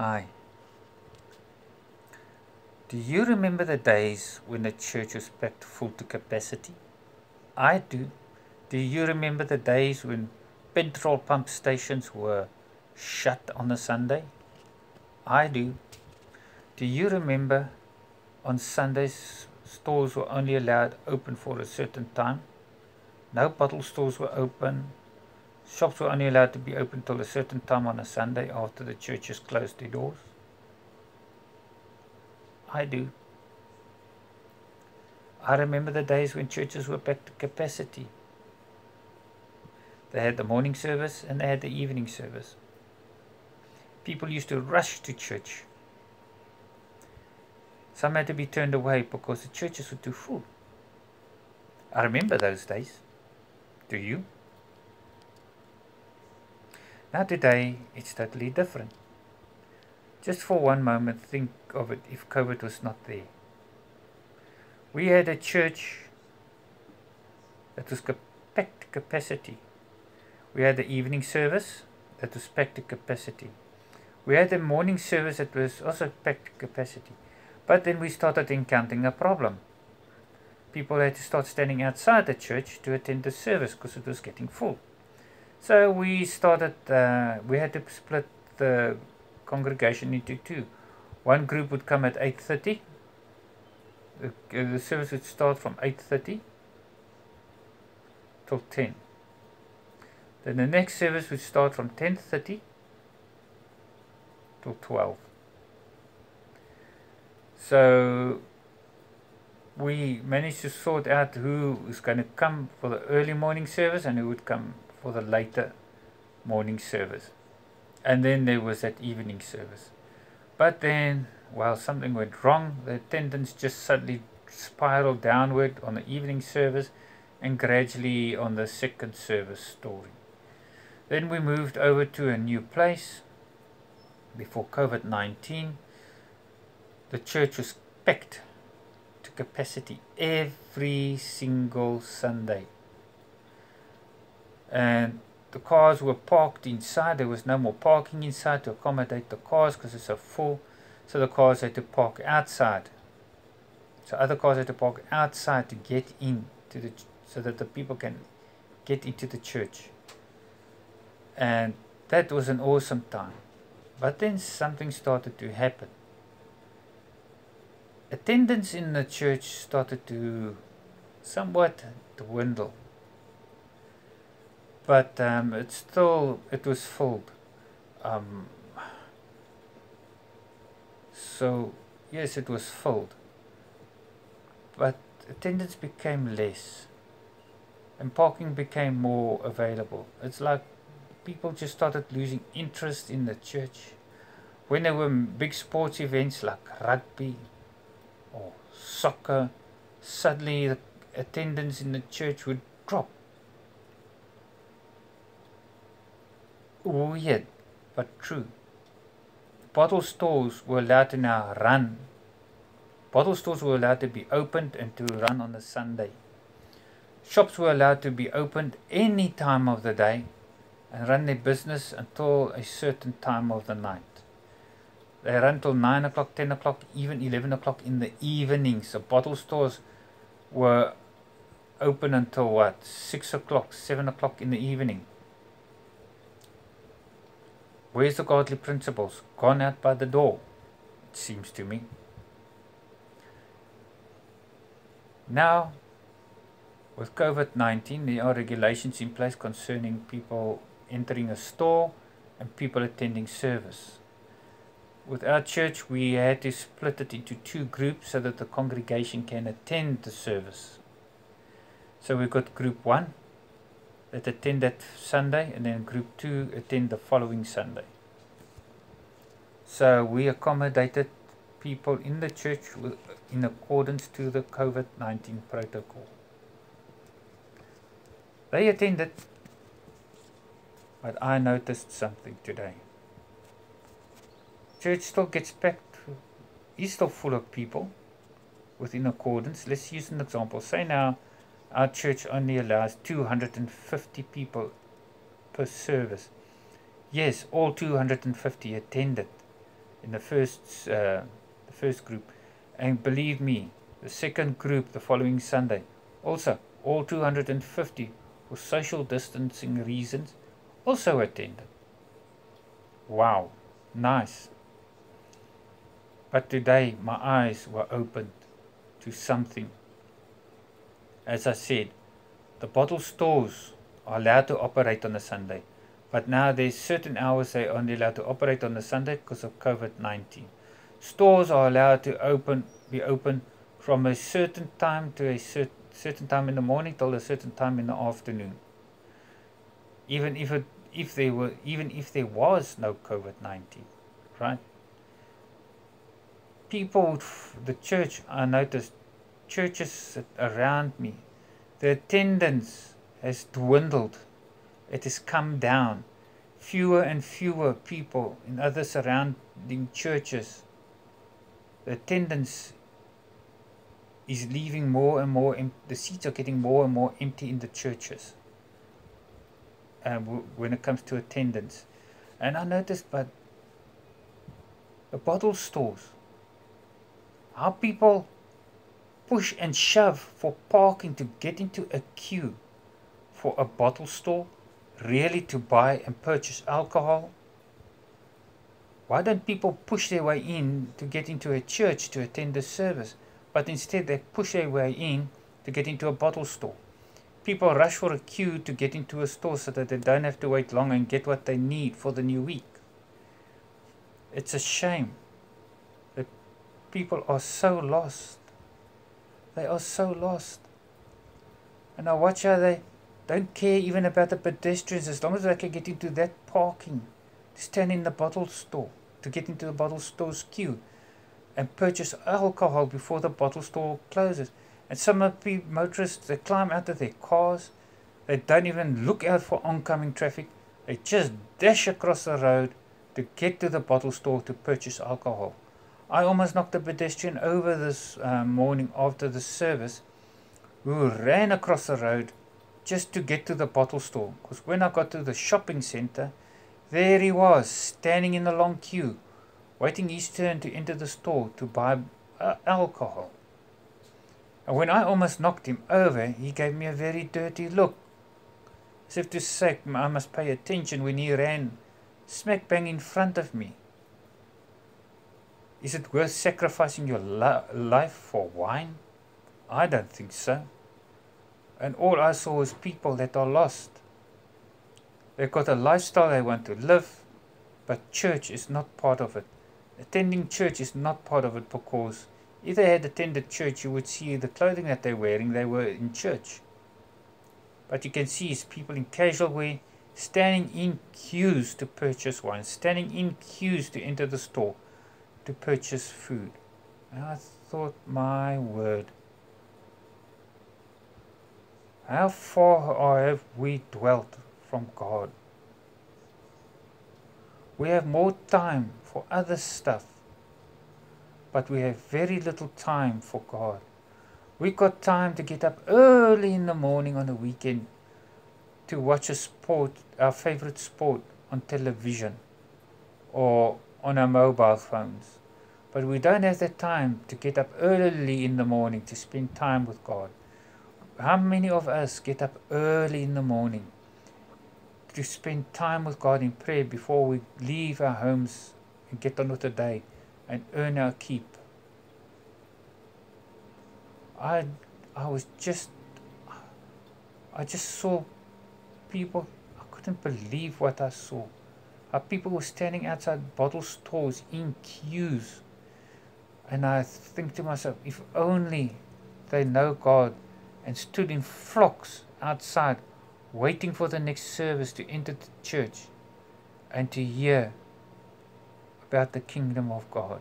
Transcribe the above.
Hi. Do you remember the days when the church was packed full to capacity? I do. Do you remember the days when petrol pump stations were shut on a Sunday? I do. Do you remember on Sundays stores were only allowed open for a certain time? No bottle stores were open. Shops were only allowed to be open till a certain time on a Sunday after the churches closed their doors. I do. I remember the days when churches were packed to capacity. They had the morning service and they had the evening service. People used to rush to church. Some had to be turned away because the churches were too full. I remember those days. Do you? Now, today, it's totally different. Just for one moment, think of it if COVID was not there. We had a church that was packed capacity. We had the evening service that was packed capacity. We had the morning service that was also packed capacity. But then we started encountering a problem. People had to start standing outside the church to attend the service because it was getting full. So we started, uh, we had to split the congregation into two. One group would come at 8.30. The, uh, the service would start from 8.30 till 10. Then the next service would start from 10.30 till 12. So we managed to sort out who was going to come for the early morning service and who would come for the later morning service. And then there was that evening service. But then, while something went wrong, the attendance just suddenly spiraled downward on the evening service and gradually on the second service story. Then we moved over to a new place before COVID 19. The church was packed to capacity every single Sunday and the cars were parked inside. There was no more parking inside to accommodate the cars because it's so full. So the cars had to park outside. So other cars had to park outside to get in to the so that the people can get into the church. And that was an awesome time. But then something started to happen. Attendance in the church started to somewhat dwindle but um, it still it was filled. Um, so yes, it was filled, but attendance became less, and parking became more available. It's like people just started losing interest in the church. When there were big sports events like rugby or soccer, suddenly the attendance in the church would drop weird but true. Bottle stores were allowed to now run. Bottle stores were allowed to be opened and to run on a Sunday. Shops were allowed to be opened any time of the day and run their business until a certain time of the night. They run till 9 o'clock, 10 o'clock, even 11 o'clock in the evening. So bottle stores were open until what? 6 o'clock, 7 o'clock in the evening. Where's the godly principles? Gone out by the door, it seems to me. Now, with COVID 19, there are regulations in place concerning people entering a store and people attending service. With our church, we had to split it into two groups so that the congregation can attend the service. So we've got group one that attend that Sunday, and then group two attend the following Sunday. So we accommodated people in the church in accordance to the COVID 19 protocol. They attended, but I noticed something today. Church still gets packed, is still full of people within accordance. Let's use an example. Say now, our church only allows 250 people per service. Yes, all 250 attended. in the first uh, the first group, and believe me, the second group the following Sunday, also all 250 for social distancing reasons, also attended. Wow, nice. But today my eyes were opened to something. As I said, the bottle stores are allowed to operate on a Sunday, but now there's certain hours they are only allowed to operate on a Sunday because of COVID-19. Stores are allowed to open, be open from a certain time to a certain certain time in the morning till a certain time in the afternoon. Even if it if there were even if there was no COVID nineteen, right? People, the church, I noticed churches around me, the attendance has dwindled. It has come down. Fewer and fewer people in other surrounding churches. The attendance is leaving more and more, the seats are getting more and more empty in the churches uh, when it comes to attendance. And I noticed, but the bottle stores, how people push and shove for parking to get into a queue for a bottle store, really to buy and purchase alcohol. Why don't people push their way in to get into a church to attend the service? but instead they push their way in to get into a bottle store. People rush for a queue to get into a store so that they don't have to wait long and get what they need for the new week. It's a shame that people are so lost. They are so lost. And I watch how they don't care even about the pedestrians as long as they can get into that parking to stand in the bottle store, to get into the bottle store's queue and purchase alcohol before the bottle store closes. And some of the motorists, they climb out of their cars, they don't even look out for oncoming traffic, they just dash across the road to get to the bottle store to purchase alcohol. I almost knocked a pedestrian over this uh, morning after the service who ran across the road just to get to the bottle store. Because when I got to the shopping center, there he was, standing in the long queue waiting his turn to enter the store to buy uh, alcohol. And when I almost knocked him over, he gave me a very dirty look, as if to say I must pay attention when he ran smack bang in front of me. Is it worth sacrificing your life for wine? I don't think so. And all I saw was people that are lost. They've got a lifestyle they want to live, but church is not part of it. Attending church is not part of it because if they had attended church, you would see the clothing that they're wearing, they were in church. But you can see is people in casual wear standing in queues to purchase wine, standing in queues to enter the store to purchase food. And I thought, my word, how far have we dwelt from God? We have more time for other stuff, but we have very little time for God. We got time to get up early in the morning on the weekend to watch a sport, our favorite sport, on television or on our mobile phones. But we don't have the time to get up early in the morning to spend time with God. How many of us get up early in the morning to spend time with God in prayer before we leave our homes and get on with the day and earn our keep. I I was just I just saw people I couldn't believe what I saw. How people were standing outside bottle stores in queues. And I think to myself, if only they know God and stood in flocks outside waiting for the next service to enter the church and to hear about the kingdom of God.